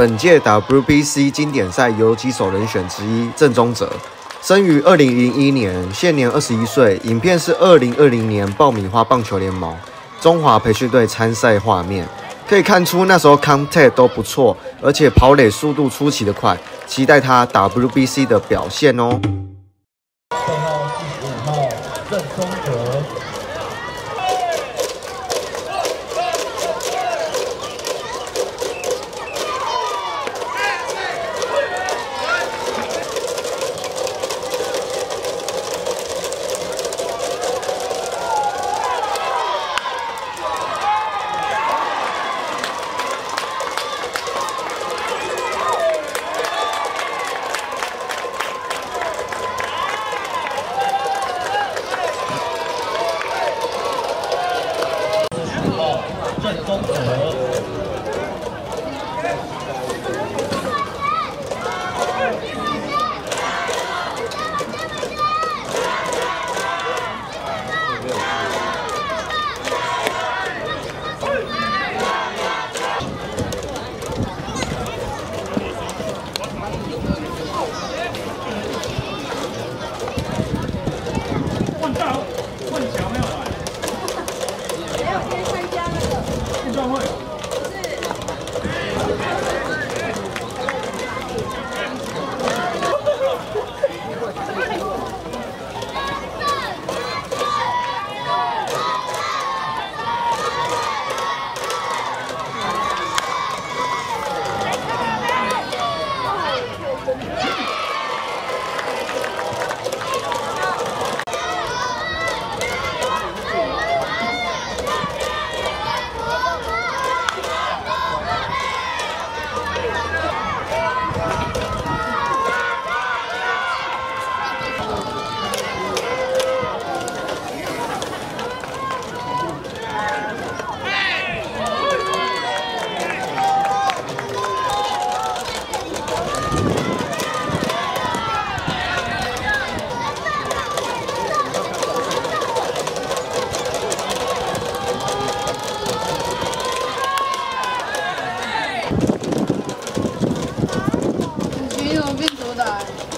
本届 WBC 经典赛游击手人选之一郑宗哲，生于二零零一年，现年二十一岁。影片是二零二零年爆米花棒球联盟中华培训队参赛画面，可以看出那时候 contact 都不错，而且跑垒速度出奇的快。期待他 WBC 的表现哦。病毒的